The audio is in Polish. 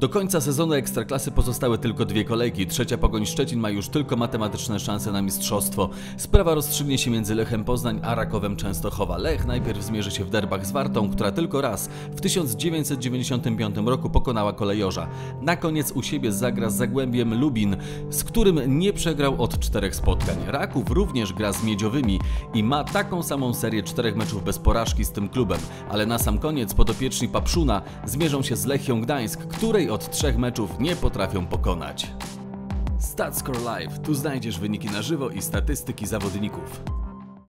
Do końca sezonu Ekstraklasy pozostały tylko dwie kolejki. Trzecia Pogoń Szczecin ma już tylko matematyczne szanse na mistrzostwo. Sprawa rozstrzygnie się między Lechem Poznań a Rakowem Częstochowa. Lech najpierw zmierzy się w derbach z Wartą, która tylko raz w 1995 roku pokonała kolejorza. Na koniec u siebie zagra z Zagłębiem Lubin, z którym nie przegrał od czterech spotkań. Raków również gra z Miedziowymi i ma taką samą serię czterech meczów bez porażki z tym klubem. Ale na sam koniec podopieczni Papszuna zmierzą się z Lechią Gdańsk, której od trzech meczów nie potrafią pokonać. StatScore Live. Tu znajdziesz wyniki na żywo i statystyki zawodników.